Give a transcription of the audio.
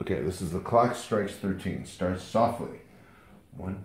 Okay, this is the clock strikes 13. Starts softly. One,